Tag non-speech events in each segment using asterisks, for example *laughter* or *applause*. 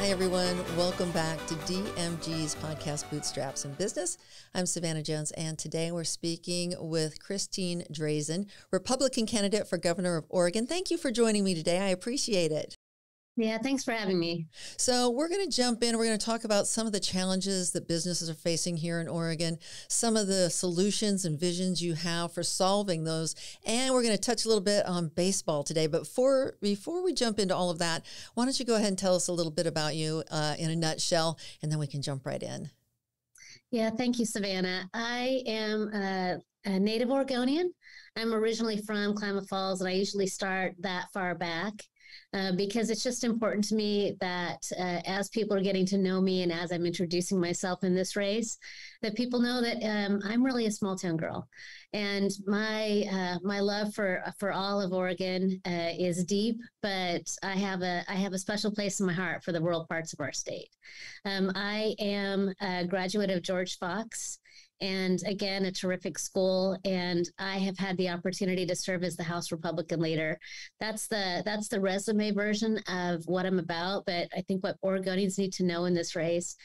Hi, everyone. Welcome back to DMG's podcast, Bootstraps and Business. I'm Savannah Jones, and today we're speaking with Christine Drazan, Republican candidate for governor of Oregon. Thank you for joining me today. I appreciate it. Yeah, thanks for having me. So, we're going to jump in. We're going to talk about some of the challenges that businesses are facing here in Oregon, some of the solutions and visions you have for solving those, and we're going to touch a little bit on baseball today. But for, before we jump into all of that, why don't you go ahead and tell us a little bit about you uh, in a nutshell, and then we can jump right in. Yeah, thank you, Savannah. I am a, a native Oregonian. I'm originally from Klamath Falls, and I usually start that far back. Uh, because it's just important to me that uh, as people are getting to know me and as I'm introducing myself in this race, that people know that um, I'm really a small town girl, and my uh, my love for for all of Oregon uh, is deep. But I have a I have a special place in my heart for the rural parts of our state. Um, I am a graduate of George Fox and again a terrific school and i have had the opportunity to serve as the house republican leader. That's the that's the resume version of what i'm about but i think what oregonians need to know in this race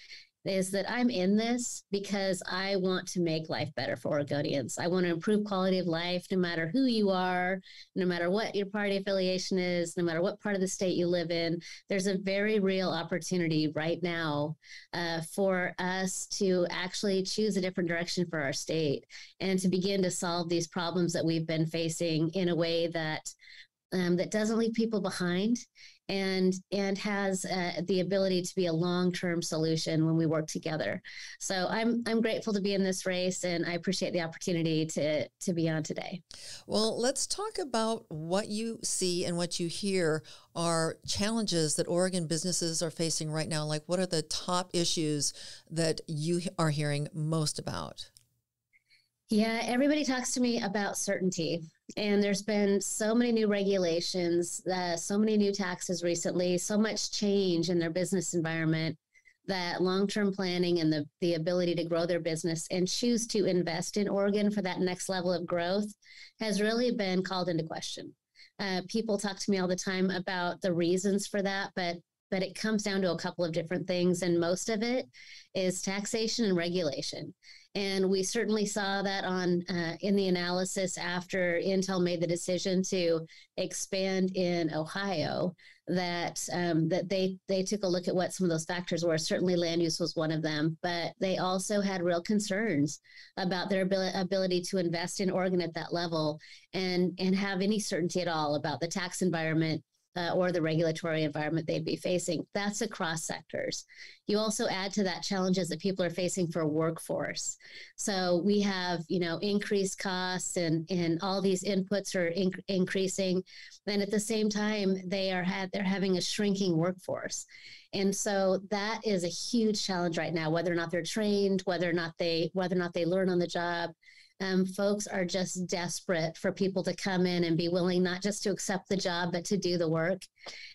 is that I'm in this because I want to make life better for Oregonians. I want to improve quality of life no matter who you are, no matter what your party affiliation is, no matter what part of the state you live in. There's a very real opportunity right now uh, for us to actually choose a different direction for our state and to begin to solve these problems that we've been facing in a way that um, that doesn't leave people behind and and has uh, the ability to be a long-term solution when we work together. So I'm I'm grateful to be in this race and I appreciate the opportunity to to be on today. Well, let's talk about what you see and what you hear are challenges that Oregon businesses are facing right now. Like what are the top issues that you are hearing most about? Yeah, everybody talks to me about certainty. And there's been so many new regulations, uh, so many new taxes recently, so much change in their business environment that long term planning and the, the ability to grow their business and choose to invest in Oregon for that next level of growth has really been called into question. Uh, people talk to me all the time about the reasons for that, but but it comes down to a couple of different things, and most of it is taxation and regulation. And we certainly saw that on uh, in the analysis after Intel made the decision to expand in Ohio. That um, that they they took a look at what some of those factors were. Certainly, land use was one of them, but they also had real concerns about their ability, ability to invest in Oregon at that level and and have any certainty at all about the tax environment uh, or the regulatory environment they'd be facing. That's across sectors. You also add to that challenges that people are facing for workforce. So we have, you know, increased costs and, and all these inputs are in- increasing. And at the same time, they are had they're having a shrinking workforce. And so that is a huge challenge right now, whether or not they're trained, whether or not they whether or not they learn on the job um, folks are just desperate for people to come in and be willing not just to accept the job but to do the work.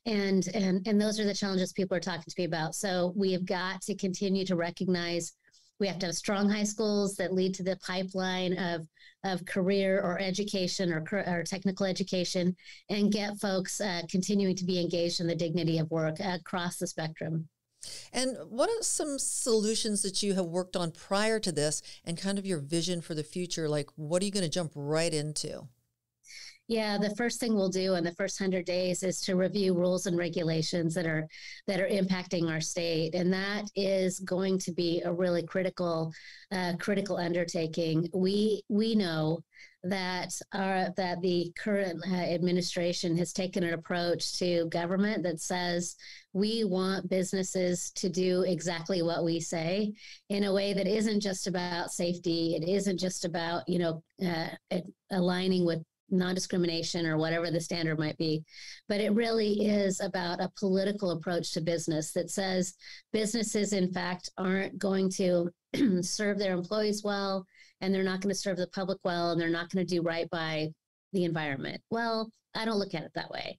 And and and those are the challenges people are talking to me about. So we have got to continue to recognize we have to have strong high schools that lead to the pipeline of of career or education or, or technical education and get folks uh, continuing to be engaged in the dignity of work across the spectrum and what are some solutions that you have worked on prior to this and kind of your vision for the future? Like, what are you going to jump right into? Yeah, the first thing we'll do in the first 100 days is to review rules and regulations that are that are impacting our state and that is going to be a really critical uh, critical undertaking. We we know that our that the current uh, administration has taken an approach to government that says we want businesses to do exactly what we say in a way that isn't just about safety. It isn't just about you know uh, aligning with non-discrimination or whatever the standard might be but it really is about a political approach to business that says businesses in fact aren't going to *clears throat* serve their employees well and they're not going to serve the public well and they're not going to do right by the environment well i don't look at it that way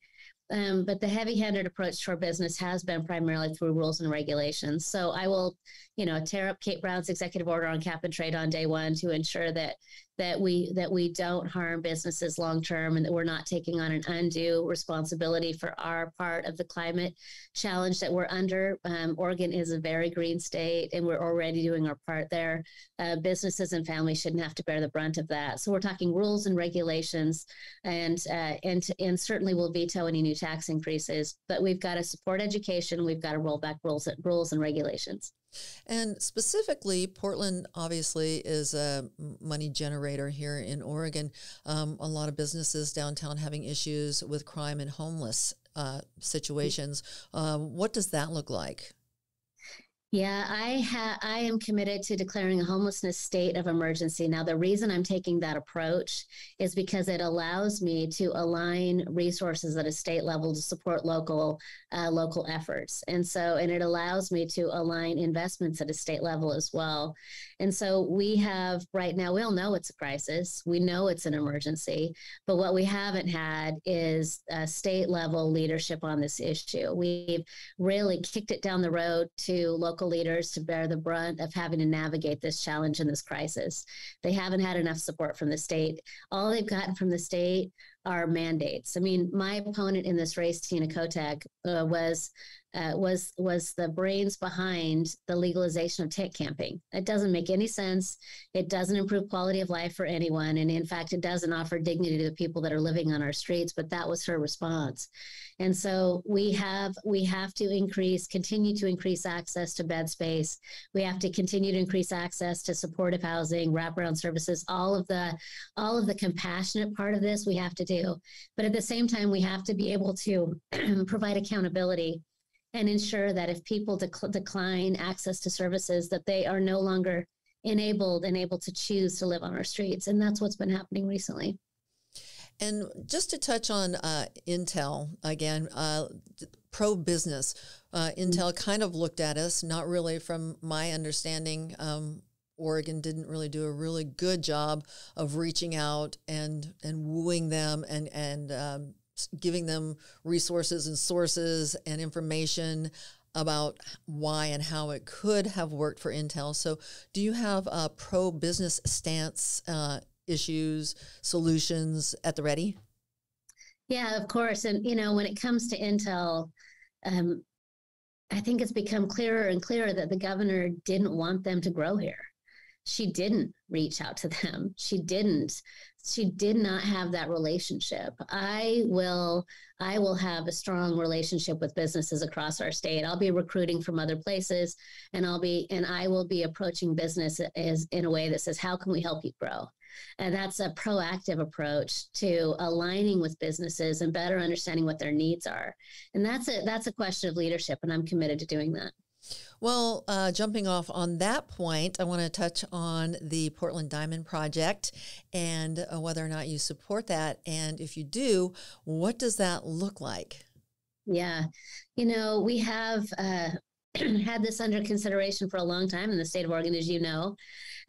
um, but the heavy-handed approach to our business has been primarily through rules and regulations. So I will, you know, tear up Kate Brown's executive order on cap and trade on day one to ensure that that we that we don't harm businesses long term and that we're not taking on an undue responsibility for our part of the climate challenge that we're under. Um, Oregon is a very green state, and we're already doing our part there. Uh, businesses and families shouldn't have to bear the brunt of that. So we're talking rules and regulations, and uh, and and certainly will veto any new tax increases. But we've got to support education. We've got to roll back rules rules and regulations. And specifically, Portland obviously is a money generator here in Oregon. Um, a lot of businesses downtown having issues with crime and homeless uh, situations. Uh, what does that look like? Yeah, I ha- I am committed to declaring a homelessness state of emergency. Now, the reason I'm taking that approach is because it allows me to align resources at a state level to support local uh, local efforts, and so and it allows me to align investments at a state level as well. And so we have right now. We all know it's a crisis. We know it's an emergency, but what we haven't had is a state level leadership on this issue. We've really kicked it down the road to local local leaders to bear the brunt of having to navigate this challenge and this crisis. They haven't had enough support from the state. All they've gotten from the state are mandates. I mean, my opponent in this race, Tina Kotek, uh, was uh, was was the brains behind the legalization of tent camping. It doesn't make any sense. It doesn't improve quality of life for anyone, and in fact, it doesn't offer dignity to the people that are living on our streets. But that was her response, and so we have we have to increase, continue to increase access to bed space. We have to continue to increase access to supportive housing, wraparound services, all of the all of the compassionate part of this we have to do. But at the same time, we have to be able to *clears throat* provide accountability and ensure that if people dec- decline access to services that they are no longer enabled and able to choose to live on our streets and that's what's been happening recently and just to touch on uh, intel again uh, pro business uh, mm-hmm. intel kind of looked at us not really from my understanding um, Oregon didn't really do a really good job of reaching out and and wooing them and and um, giving them resources and sources and information about why and how it could have worked for Intel. So, do you have a pro business stance uh, issues, solutions at the ready? Yeah, of course. And, you know, when it comes to Intel, um, I think it's become clearer and clearer that the governor didn't want them to grow here she didn't reach out to them. She didn't. She did not have that relationship. I will I will have a strong relationship with businesses across our state. I'll be recruiting from other places and I'll be and I will be approaching business as in a way that says how can we help you grow? And that's a proactive approach to aligning with businesses and better understanding what their needs are. And that's a that's a question of leadership and I'm committed to doing that. Well, uh, jumping off on that point, I want to touch on the Portland Diamond Project and uh, whether or not you support that. And if you do, what does that look like? Yeah. You know, we have uh, *clears throat* had this under consideration for a long time in the state of Oregon, as you know.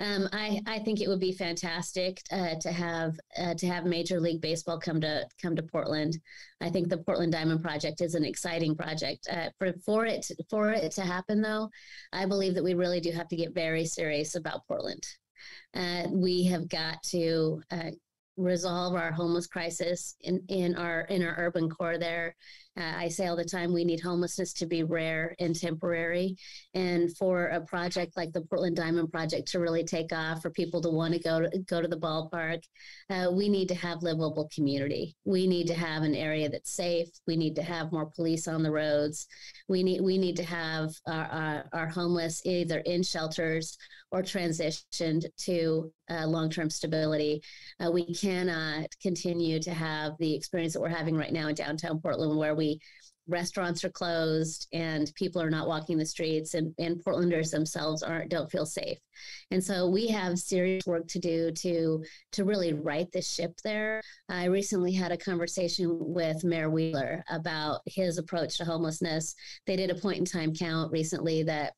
Um, I, I think it would be fantastic uh, to have uh, to have Major League Baseball come to come to Portland. I think the Portland Diamond Project is an exciting project. Uh, for for it for it to happen, though, I believe that we really do have to get very serious about Portland. Uh, we have got to uh, resolve our homeless crisis in, in our in our urban core there uh, I say all the time we need homelessness to be rare and temporary. And for a project like the Portland Diamond Project to really take off, for people to want to go to go to the ballpark, uh, we need to have livable community. We need to have an area that's safe. We need to have more police on the roads. We need we need to have our, our, our homeless either in shelters or transitioned to uh, long term stability. Uh, we cannot continue to have the experience that we're having right now in downtown Portland, where we restaurants are closed and people are not walking the streets and, and portlanders themselves aren't don't feel safe. And so we have serious work to do to to really right the ship there. I recently had a conversation with mayor wheeler about his approach to homelessness. They did a point in time count recently that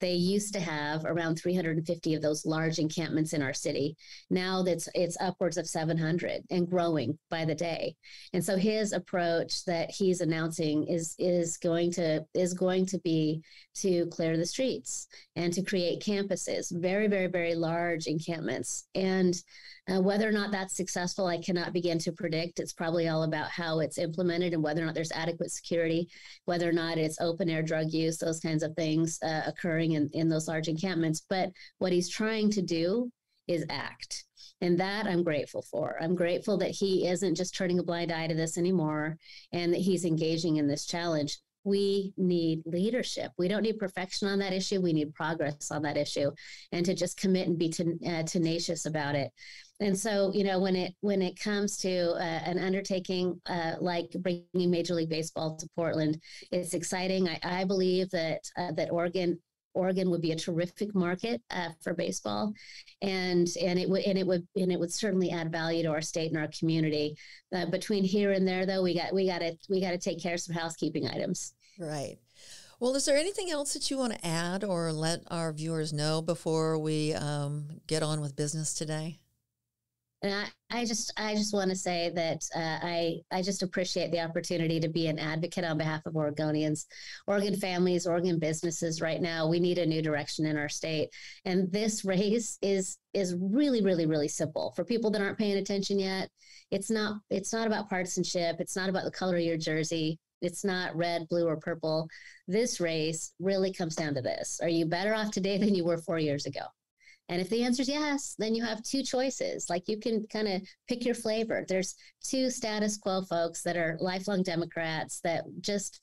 they used to have around 350 of those large encampments in our city. Now that's it's upwards of 700 and growing by the day. And so his approach that he's announcing is is going to is going to be to clear the streets and to create campuses, very very very large encampments. And Uh, whether or not that's successful, I cannot begin to predict. It's probably all about how it's implemented and whether or not there's adequate security, whether or not it's open air drug use, those kinds of things uh, occurring in, in those large encampments. But what he's trying to do is act. And that I'm grateful for. I'm grateful that he isn't just turning a blind eye to this anymore and that he's engaging in this challenge we need leadership. We don't need perfection on that issue. We need progress on that issue, and to just commit and be ten, uh, tenacious about it. And so, you know, when it when it comes to uh, an undertaking uh, like bringing Major League Baseball to Portland, it's exciting. I, I believe that uh, that Oregon Oregon would be a terrific market uh, for baseball, and and it would and it would and it would certainly add value to our state and our community. Uh, between here and there, though, we got we got to we got to take care of some housekeeping items. Right. Well, is there anything else that you want to add or let our viewers know before we um, get on with business today? And I, I just I just want to say that uh, I I just appreciate the opportunity to be an advocate on behalf of Oregonians, Oregon families, Oregon businesses. Right now, we need a new direction in our state, and this race is is really really really simple for people that aren't paying attention yet. It's not it's not about partisanship. It's not about the color of your jersey. It's not red, blue, or purple. This race really comes down to this: Are you better off today than you were four years ago? And if the answer is yes, then you have two choices. Like you can kind of pick your flavor. There's two status quo folks that are lifelong Democrats that just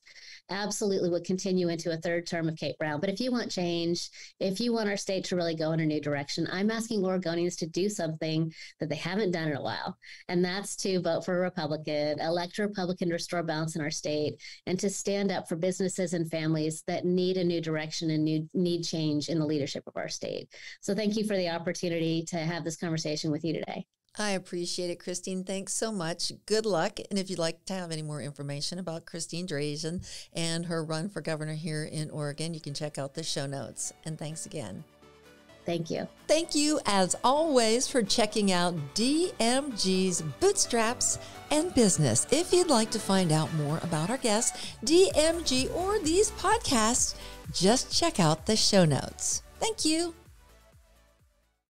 absolutely would continue into a third term of Kate Brown. But if you want change, if you want our state to really go in a new direction, I'm asking Oregonians to do something that they haven't done in a while. And that's to vote for a Republican, elect a Republican to restore balance in our state, and to stand up for businesses and families that need a new direction and need change in the leadership of our state. So thank you for the opportunity to have this conversation with you today. I appreciate it, Christine. Thanks so much. Good luck. And if you'd like to have any more information about Christine Drazan and her run for governor here in Oregon, you can check out the show notes. And thanks again. Thank you. Thank you, as always, for checking out DMG's Bootstraps and Business. If you'd like to find out more about our guests, DMG, or these podcasts, just check out the show notes. Thank you.